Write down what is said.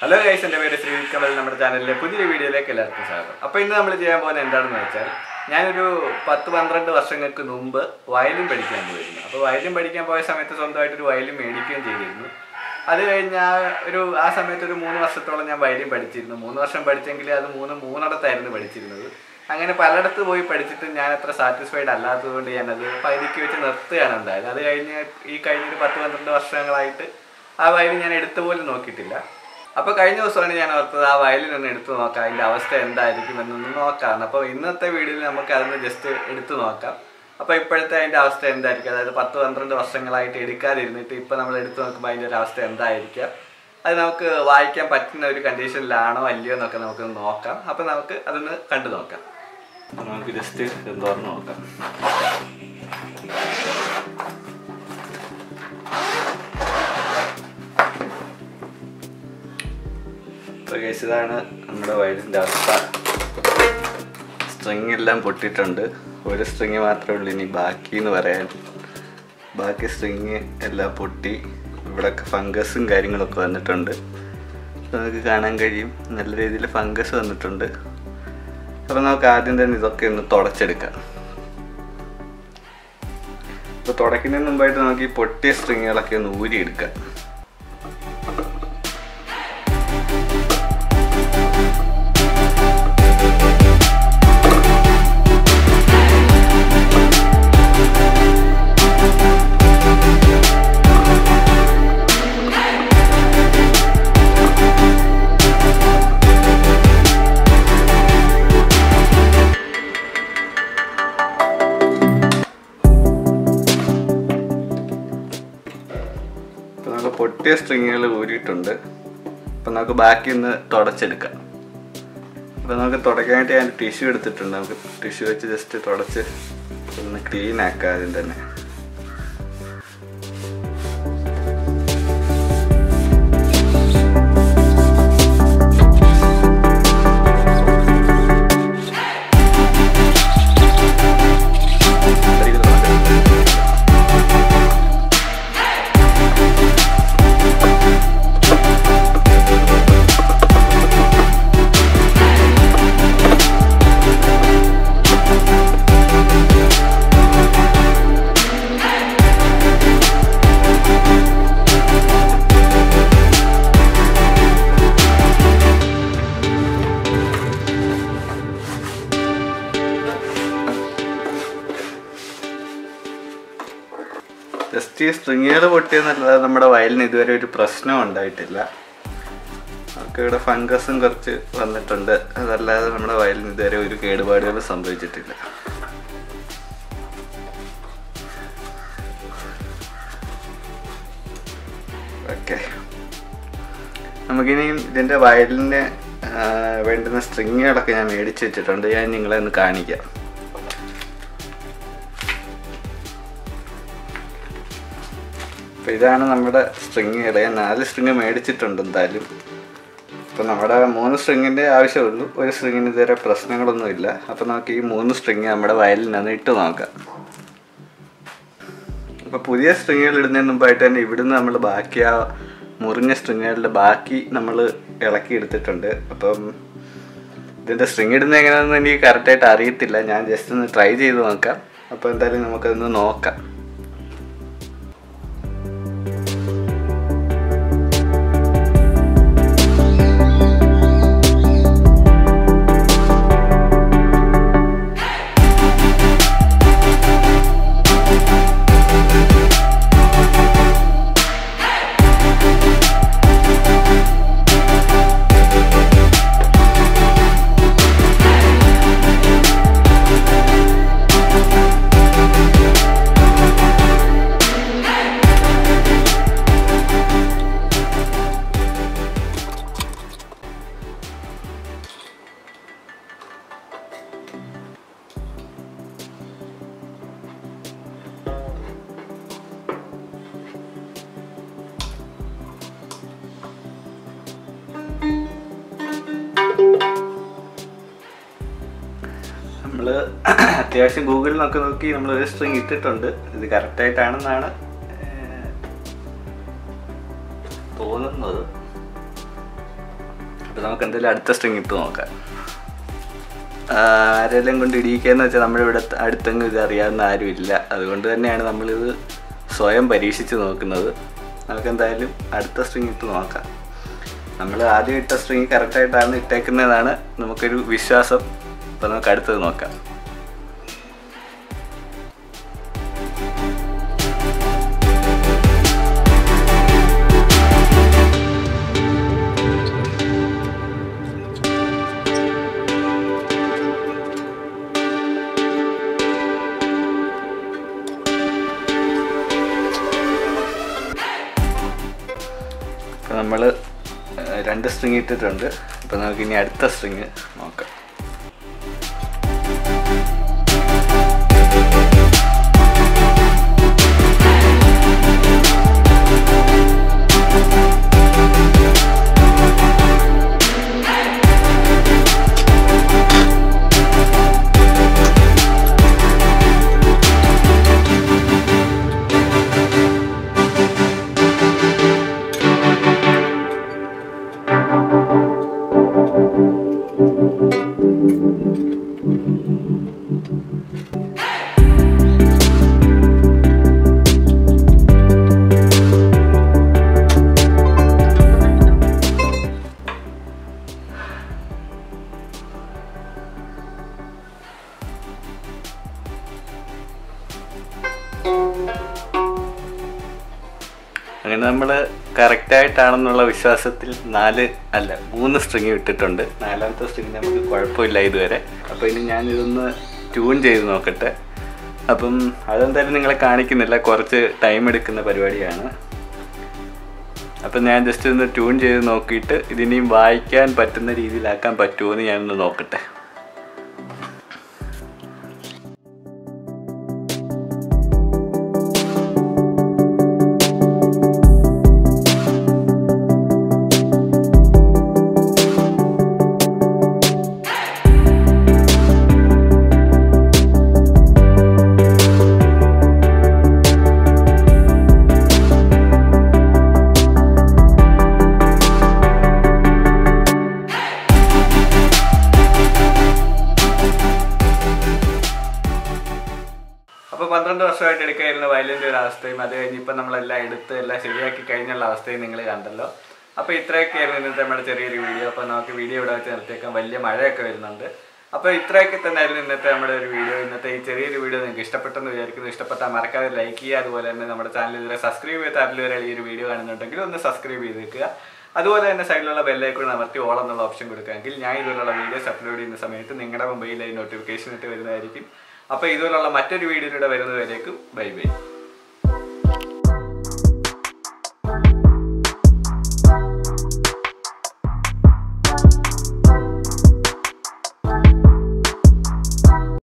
Hello guys എന്റെ പേര് ശ്രീ കമൽ നമ്മുടെ ചാനലിലെ പുതിയൊരു വീഡിയോയിലേക്ക് എല്ലാവർക്കും സ്വാഗതം. അപ്പോൾ ഇന്ന് നമ്മൾ ചെയ്യാൻ പോകുന്നത് എന്താണെന്ന് വെച്ചാൽ ഞാനൊരു പത്ത് പന്ത്രണ്ട് വർഷങ്ങൾക്ക് മുമ്പ് വയലിൻ പഠിക്കാൻ പോയിരുന്നു. അപ്പോൾ വയലിൻ പഠിക്കാൻ പോയ സമയത്ത് സ്വന്തമായിട്ടൊരു വയലിൻ മേടിക്കുകയും ചെയ്തിരുന്നു. അത് കഴിഞ്ഞ് ആ ഒരു ആ സമയത്ത് ഒരു മൂന്ന് വർഷത്തോളം ഞാൻ വയലിൻ പഠിച്ചിരുന്നു. മൂന്ന് വർഷം പഠിച്ചെങ്കിൽ അത് മൂന്ന് മൂന്നിടത്തായിരുന്നു പഠിച്ചിരുന്നത്. അങ്ങനെ പലയിടത്ത് പോയി പഠിച്ചിട്ട് ഞാൻ അത്ര സാറ്റിസ്ഫൈഡ് അല്ലാത്തതുകൊണ്ട് ഞാനത് പകുതിക്ക് വെച്ച് നിർത്തുകയാണ് എന്തായാലും. അത് കഴിഞ്ഞ് ഈ കഴിഞ്ഞൊരു പത്ത് പന്ത്രണ്ട് വർഷങ്ങളായിട്ട് ആ വയലിൻ ഞാൻ എടുത്തു പോലും നോക്കിയിട്ടില്ല. അപ്പോൾ കഴിഞ്ഞ ദിവസമാണ് ഞാൻ ഓർത്തത് ആ വയലിൻ ഒന്ന് എടുത്തു നോക്കാം അതിന്റെ അവസ്ഥ എന്തായിരിക്കും എന്നൊന്ന് നോക്കാം അപ്പോൾ ഇന്നത്തെ വീഡിയോയിൽ നമുക്ക് അതൊന്ന് ജസ്റ്റ് എടുത്തു നോക്കാം. അപ്പോൾ ഇപ്പോഴത്തെ അതിന്റെ അവസ്ഥ എന്തായിരിക്കും? അതായത് പത്ത് പന്ത്രണ്ട് വർഷങ്ങളായിട്ട് എടുക്കാതിരുന്നിട്ട് ഇപ്പോൾ നമ്മൾ എടുത്തു നോക്കുമ്പോൾ അതിന്റെ ഒരു അവസ്ഥ എന്തായിരിക്കാം? അത് നമുക്ക് വായിക്കാൻ പറ്റുന്ന ഒരു കണ്ടീഷനിലാണോ അല്ലയോ എന്നൊക്കെ നമുക്ക് നോക്കാം. അപ്പോൾ നമുക്ക് അതൊന്ന് കണ്ടു നോക്കാം. നമുക്ക് ജസ്റ്റ് എന്തോർന്ന് നോക്കാം. ഇപ്പോൾ കേസ് ഇതാണ് നമ്മുടെ വയലിന്റെ അവസ്ഥ. സ്ട്രിങ് എല്ലാം പൊട്ടിയിട്ടുണ്ട്. ഒരു സ്ട്രിങ് മാത്രമേ ഉള്ളൂ ഇനി ബാക്കി എന്ന് പറയാൻ. ബാക്കി സ്ട്രിങ് എല്ലാം പൊട്ടി. ഇവിടെയൊക്കെ ഫംഗസും കാര്യങ്ങളൊക്കെ വന്നിട്ടുണ്ട്. നമുക്ക് കാണാൻ കഴിയും. നല്ല രീതിയിൽ ഫംഗസ് വന്നിട്ടുണ്ട്. അപ്പോൾ നമുക്ക് ആദ്യം തന്നെ ഇതൊക്കെ ഒന്ന് തുടച്ചെടുക്കാം. അപ്പോൾ തുടയ്ക്കുന്നതിന് മുമ്പായിട്ട് നമുക്ക് ഈ പൊട്ടിയ സ്ട്രിങ്ങുകളൊക്കെ ഒന്ന് ഊരിയെടുക്കാം. പൊട്ടിയ സ്ട്രിങ്ങുകൾ ഊരിയിട്ടുണ്ട്. അപ്പം നമുക്ക് ബാക്കി ഒന്ന് തുടച്ചെടുക്കാം. അപ്പം നമുക്ക് തുടയ്ക്കാനായിട്ട് ഞാൻ ടിഷ്യൂ എടുത്തിട്ടുണ്ട്. നമുക്ക് ടിഷ്യൂ വെച്ച് ജസ്റ്റ് തുടച്ച് ഒന്ന് ക്ലീൻ ആക്കാം ആദ്യം തന്നെ. ജസ്റ്റ് ഈ സ്ട്രിങ്ങുകൾ പൊട്ടിയെന്നല്ലാതെ നമ്മുടെ വയലിന് ഇതുവരെ ഒരു പ്രശ്നം ഉണ്ടായിട്ടില്ല. നമുക്ക് ഇവിടെ ഫംഗസും കുറച്ച് വന്നിട്ടുണ്ട്. അതല്ലാതെ നമ്മുടെ വയലിന് ഇതുവരെ ഒരു കേടുപാടുകളും സംഭവിച്ചിട്ടില്ല. ഓക്കെ നമുക്കിനിയും ഇതിന്റെ വയലിന് വേണ്ടുന്ന സ്ട്രിങ്ങുകളൊക്കെ ഞാൻ മേടിച്ച് വെച്ചിട്ടുണ്ട്. ഞാൻ നിങ്ങളെ ഒന്ന് കാണിക്കാം. അപ്പോൾ ഇതാണ് നമ്മുടെ സ്ട്രിങ്ങുകൾ ഞാൻ നാല് സ്ട്രിങ് മേടിച്ചിട്ടുണ്ട് എന്തായാലും. അപ്പം നമ്മുടെ മൂന്ന് സ്ട്രിങ്ങിന്റെ ആവശ്യമുള്ളൂ. ഒരു സ്ട്രിങ്ങിന് ഇതുവരെ പ്രശ്നങ്ങളൊന്നുമില്ല അപ്പം നമുക്ക് ഈ മൂന്ന് സ്ട്രിങ് നമ്മുടെ വയലിനൊന്ന് ഇട്ട് നോക്കാം. അപ്പോൾ പുതിയ സ്ട്രിങ്ങുകൾ ഇടുന്നതിന് മുമ്പായിട്ട് തന്നെ ഇവിടുന്ന് നമ്മൾ ബാക്കി ആ മുറിഞ്ഞ സ്ട്രിങ്ങുകളുടെ ബാക്കി നമ്മൾ ഇളക്കി എടുത്തിട്ടുണ്ട്. അപ്പം ഇതിന്റെ സ്ട്രിങ് ഇടുന്നത് എങ്ങനെയാണെന്ന് എനിക്ക് കറക്റ്റായിട്ട് അറിയത്തില്ല. ഞാൻ ജസ്റ്റ് ഒന്ന് ട്രൈ ചെയ്ത് നോക്കാം. അപ്പോൾ എന്തായാലും നമുക്കതൊന്ന് നോക്കാം. അത്യാവശ്യം ഗൂഗിളിൽ നോക്കി നമ്മൾ ഒരു സ്ട്രിങ് ഇട്ടിട്ടുണ്ട്. ഇത് കറക്റ്റായിട്ടാണെന്നാണ് തോന്നുന്നത്. അപ്പൊ നമുക്ക് എന്തായാലും അടുത്ത സ്ട്രിങ് ഇട്ട് നോക്കാം. ആരെല്ലാം കൊണ്ട് ഇടിയിക്കുകയെന്ന് വെച്ചാൽ നമ്മുടെ ഇവിടെ അടുത്തെങ്ങും ഇത് അറിയാവുന്ന ആരും ഇല്ല. അതുകൊണ്ട് തന്നെയാണ് നമ്മളിത് സ്വയം പരീക്ഷിച്ച് നോക്കുന്നത്. നമുക്ക് എന്തായാലും അടുത്ത സ്ട്രിങ് ഇട്ട് നോക്കാം. നമ്മൾ ആദ്യം ഇട്ട സ്ട്രിങ് കറക്റ്റായിട്ടാണ് ഇട്ടേക്കുന്നതാണ് നമുക്കൊരു വിശ്വാസം. അപ്പോൾ നമുക്ക് അടുത്തത് നോക്കാം. നമ്മൾ രണ്ട് സ്ട്രിങ് ഇട്ടിട്ടുണ്ട്. അപ്പോൾ നമുക്ക് ഇനി അടുത്ത സ്ട്രിങ് നോക്കാം. അങ്ങനെ നമ്മൾ കറക്റ്റായിട്ടാണെന്നുള്ള വിശ്വാസത്തിൽ നാല് അല്ല മൂന്ന് സ്ട്രിങ് ഇട്ടിട്ടുണ്ട്. നാലാമത്തെ സ്ട്രിങ് നമുക്ക് കുഴപ്പമില്ല ഇതുവരെ. അപ്പോൾ ഇനി ഞാനിതൊന്ന് ട്യൂൺ ചെയ്ത് നോക്കട്ടെ. അപ്പം അതെന്തായാലും നിങ്ങളെ കാണിക്കുന്നില്ല. കുറച്ച് ടൈം എടുക്കുന്ന പരിപാടിയാണ്. അപ്പം ഞാൻ ജസ്റ്റ് ഒന്ന് ട്യൂൺ ചെയ്ത് നോക്കിയിട്ട് ഇതിനെയും വായിക്കാൻ പറ്റുന്ന രീതിയിലാക്കാൻ പറ്റുമോ എന്ന് ഞാനൊന്ന് നോക്കട്ടെ. പന്ത്രണ്ട് വർഷമായിട്ട് എടുക്കായിരുന്ന വയലിന്റെ ഒരു അവസ്ഥയും അത് കഴിഞ്ഞ് ഇപ്പം നമ്മളെല്ലാം എടുത്ത് എല്ലാം ശരിയാക്കി കഴിഞ്ഞുള്ള അവസ്ഥയും നിങ്ങൾ കണ്ടല്ലോ. അപ്പോൾ ഇത്രയൊക്കെ ആയിരുന്നു ഇന്നത്തെ നമ്മുടെ ചെറിയൊരു വീഡിയോ. അപ്പോൾ നമുക്ക് വീഡിയോ ഇവിടെ വെച്ച് നിർത്തിയേക്കാം. വലിയ മഴയൊക്കെ വരുന്നുണ്ട്. അപ്പോൾ ഇത്രയൊക്കെ തന്നെ ആയിരുന്നു ഇന്നത്തെ നമ്മുടെ ഒരു വീഡിയോ. ഇന്നത്തെ ഈ ചെറിയൊരു വീഡിയോ നിങ്ങൾക്ക് ഇഷ്ടപ്പെട്ടെന്ന് വിചാരിക്കുന്നു. ഇഷ്ടപ്പെട്ടാൽ മറക്കാതെ ലൈക്ക് ചെയ്യുക. അതുപോലെ തന്നെ നമ്മുടെ ചാനൽ ഇതുവരെ സബ്സ്ക്രൈബ് ചെയ്ത് അതിൽ വരെ ഈ ഒരു വീഡിയോ കാണുന്നുണ്ടെങ്കിൽ ഒന്ന് സബ്സ്ക്രൈബ് ചെയ്ത് വെക്കുക. അതുപോലെ തന്നെ സൈഡിലുള്ള ബെല്ലൈക്കൂടെ അമർത്തി ഓൾ എന്നുള്ള ഓപ്ഷൻ കൊടുക്കുകയെങ്കിൽ ഞാൻ ഇതുപോലുള്ള വീഡിയോസ് അപ്ലോഡ് ചെയ്യുന്ന സമയത്ത് നിങ്ങളുടെ മൊബൈലിൽ നോട്ടിഫിക്കേഷൻ ഇട്ട് വരുന്നതായിരിക്കും. അപ്പോൾ ഇതുപോലുള്ള മറ്റൊരു വീഡിയോയിലൂടെ വരുന്നവരേക്കും ബൈ ബൈ.